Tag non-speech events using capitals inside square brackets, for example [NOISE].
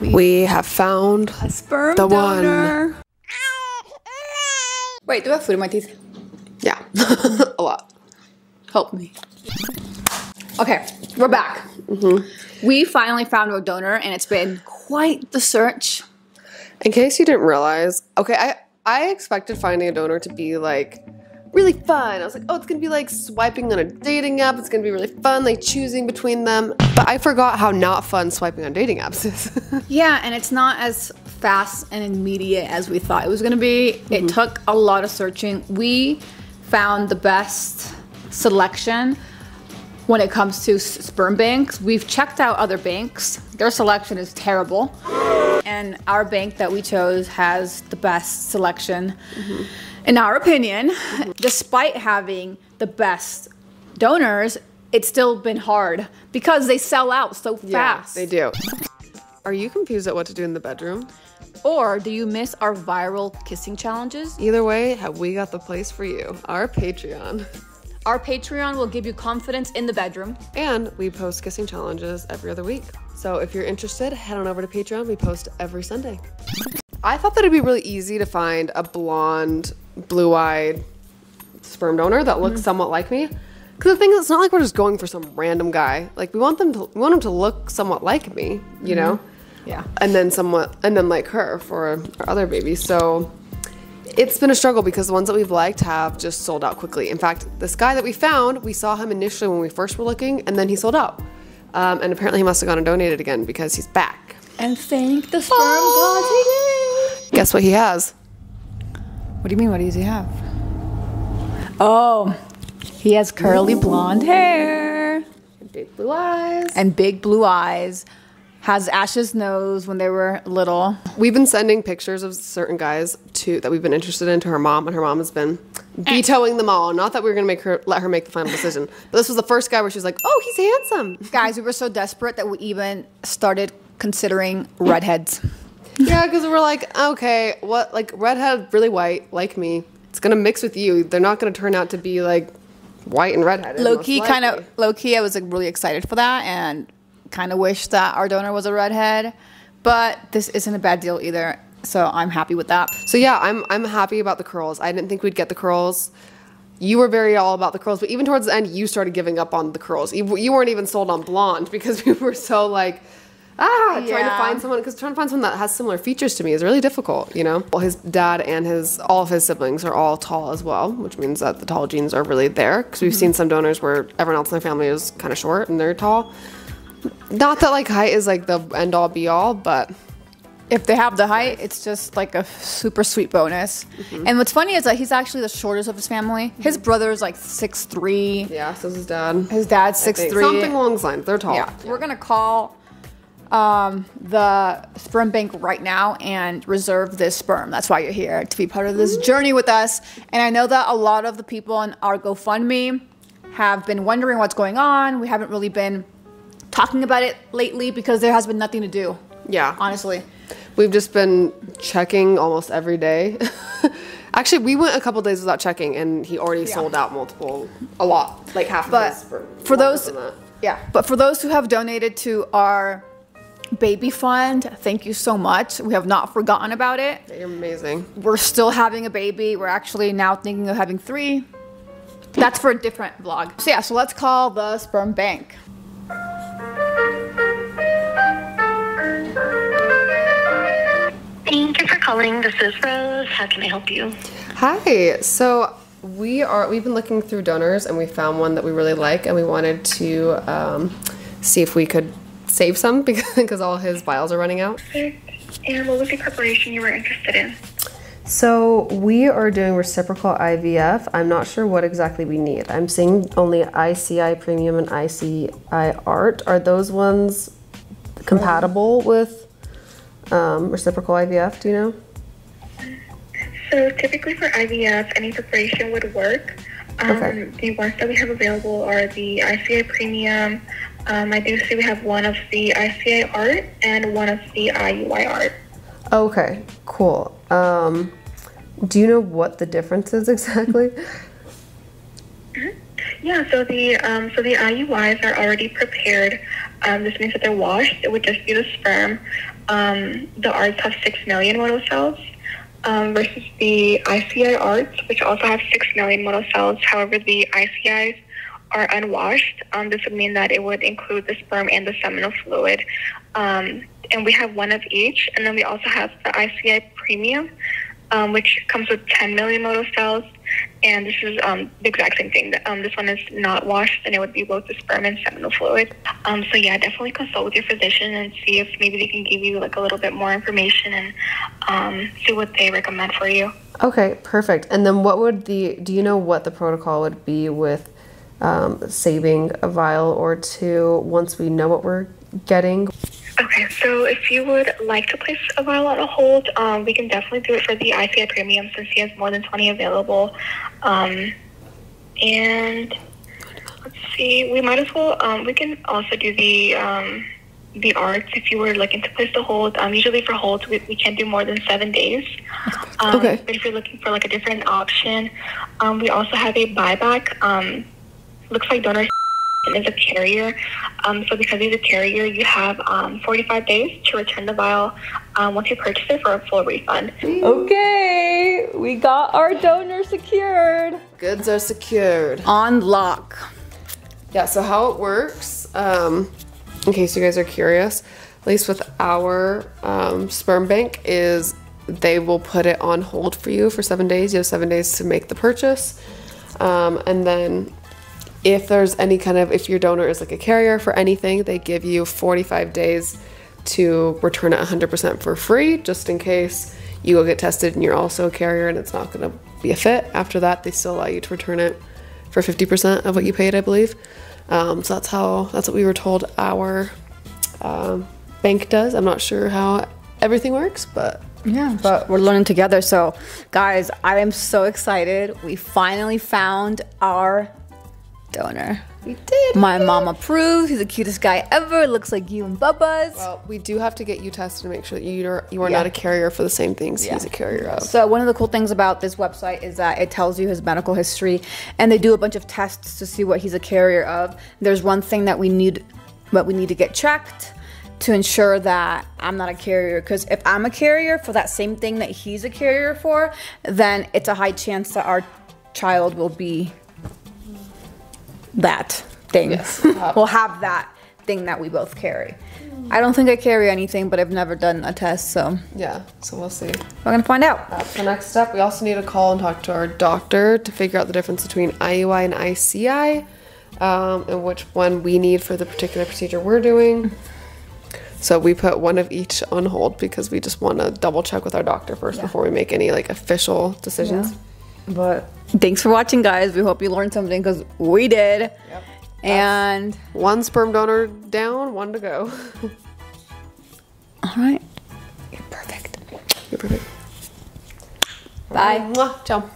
We have found A sperm The donor. Wait, do I have food in my teeth? yeah, [LAUGHS] a lot. Help me. Okay, we're back. Mm-hmm. We finally found a donor, and it's been quite the search. In case you didn't realize, okay, I I expected finding a donor to be like really fun. I was like, oh, it's gonna be like swiping on a dating app. It's gonna be really fun, like choosing between them. But I forgot how not fun swiping on dating apps is. [LAUGHS] Yeah, and it's not as fast and immediate as we thought it was gonna be. It mm-hmm. took a lot of searching. We found the best selection when it comes to sperm banks. We've checked out other banks, their selection is terrible. [GASPS] And our bank that we chose has the best selection, mm-hmm. In our opinion. Despite having the best donors, it's still been hard because they sell out so fast. Yeah, they do. Are you confused at what to do in the bedroom? Or do you miss our viral kissing challenges? Either way, have we got the place for you? Our Patreon. Our Patreon will give you confidence in the bedroom. And we post kissing challenges every other week. So if you're interested, head on over to Patreon. We post every Sunday. I thought that it'd be really easy to find a blonde, blue eyed sperm donor that looks somewhat like me. Because the thing is, it's not like we're just going for some random guy. Like we want them to, we want them to look somewhat like me, you know, Yeah. and then somewhat, and then like her for our other baby. So it's been a struggle because the ones that we've liked have just sold out quickly. In fact, this guy that we found, we saw him initially when we first were looking, and then he sold out. Um, and apparently, he must have gone and donated again because he's back. And thank the sperm god. Guess what he has? What do you mean? What does he have? Oh, he has curly blonde hair Big blue eyes. and big blue eyes. Has Ash's nose when they were little. We've been sending pictures of certain guys to that we've been interested in to her mom, and her mom has been vetoing them all. Not that we were gonna make her let her make the final decision, but this was the first guy where she's like, "Oh, he's handsome." Guys, we were so desperate that we even started considering redheads. [LAUGHS] yeah, because we're like, okay, what? Like redhead, really white, like me. It's gonna mix with you. They're not gonna turn out to be like white and redheaded. Low key, kind of low key. I was like really excited for that, and kind of wish that our donor was a redhead. But this isn't a bad deal either, so I'm happy with that. So yeah, I'm I'm happy about the curls. I didn't think we'd get the curls. You were very all about the curls, but even towards the end, you started giving up on the curls. You, you weren't even sold on blonde [LAUGHS] because we were so like, ah, trying to find someone because trying to find someone that has similar features to me is really difficult. You know, well, his dad and his all of his siblings are all tall as well, which means that the tall genes are really there. Because we've seen some donors where everyone else in their family is kind of short and they're tall. Not that like height is like the end all be all, but If they have the height, it's just like a super sweet bonus. Mm-hmm. And what's funny is that he's actually the shortest of his family. His brother is like six three. yeah, so is his dad. His dad's six three. Something along those lines. They're tall. Yeah, we're gonna call um, the sperm bank right now and reserve this sperm. That's why you're here to be part of this journey with us. And I know that a lot of the people on our GoFundMe have been wondering what's going on. We haven't really been talking about it lately because there has been nothing to do. Yeah. honestly. We've just been checking almost every day. [LAUGHS] Actually, we went a couple days without checking, and he already sold out multiple, a lot, like half But of his. For, for those, yeah, but for those who have donated to our baby fund, thank you so much. We have not forgotten about it. you're amazing. We're still having a baby. We're actually now thinking of having three. That's for a different vlog. So yeah, so let's call the sperm bank. Thank you for calling. This is Rose. How can I help you? Hi. So we are. We've been looking through donors, and we found one that we really like, and we wanted to um, see if we could save some because, [LAUGHS] because all his vials are running out. And what was the preparation you were interested in? So we are doing reciprocal IVF. I'm not sure what exactly we need. I'm seeing only ICI Premium and ICI Art. Are those ones compatible with um, reciprocal IVF? Do you know? So typically for IVF, any preparation would work. Um, Okay. The ones that we have available are the ICI Premium. Um, I do see we have one of the ICI Art and one of the IUI Art. Okay, cool. Um, do you know what the difference is [LAUGHS] exactly? Yeah, so the um, so the IUIs are already prepared. Um, this means that they're washed. It would just be the sperm. um, the ARTs have 6 million motile cells um, versus the ICI ARTs, which also have 6 million motile cells. However, the ICIs are unwashed. Um, this would mean that it would include the sperm and the seminal fluid. Um, and we have one of each. And then we also have the ICI Premium, um, which comes with 10 million motile cells. And this is um, the exact same thing. Um, this one is not washed, and it would be both the sperm and seminal fluid. Um, so yeah, definitely consult with your physician and see if maybe they can give you like a little bit more information and see what they recommend for you. Okay, perfect. And then what would the, do you know what the protocol would be with um, saving a vial or two once we know what we're getting? Okay, so if you would like to place a vial on a hold, um, we can definitely do it for the ICI Premium since he has more than 20 available. Um, and let's see, we might as well, um, we can also do the um, the arts if you were looking to place the hold. Um, usually for holds, we, we can't do more than seven days. Um, Okay. But if you're looking for like a different option, um, we also have a buyback. Um, looks like donor is a carrier. Um, so because he's a carrier, you have um, 45 days to return the vial um, once you purchase it for a full refund. Okay, we got our donor secured. Goods are secured. On lock. Yeah, so how it works, um, in case you guys are curious, at least with our um, sperm bank, is they will put it on hold for you for seven days. You have seven days to make the purchase. Um, and then if there's any kind of, if your donor is like a carrier for anything, they give you 45 days to return it 100% for free, just in case you go get tested and you're also a carrier and it's not going to be a fit. After that, they still allow you to return it for 50% of what you paid, I believe. Um, so that's how, that's what we were told our um, bank does. I'm not sure how everything works, but Yeah, but we're learning together. So, guys, I am so excited. We finally found our donor. we did. My mom approved. He's the cutest guy ever. Looks like you and Bubba's. Well, we do have to get you tested to make sure that you're you are Yeah. not a carrier for the same things he's a carrier of. So one of the cool things about this website is that it tells you his medical history, and they do a bunch of tests to see what he's a carrier of. There's one thing that we need, what we need to get checked to ensure that I'm not a carrier. Because if I'm a carrier for that same thing that he's a carrier for, then it's a high chance that our child will be that thing. Yes. [LAUGHS] we'll have that thing that we both carry. I don't think I carry anything, but I've never done a test, so Yeah, so we'll see. we're gonna find out. That's the next step. We also need to call and talk to our doctor to figure out the difference between IUI and ICI um, and which one we need for the particular procedure we're doing. So we put one of each on hold because we just want to double check with our doctor first before we make any like official decisions. But thanks for watching, guys. We hope you learned something because we did. Yep. And One sperm donor down, one to go. [LAUGHS] all right, you're perfect. You're perfect. Bye. Mwah. Ciao.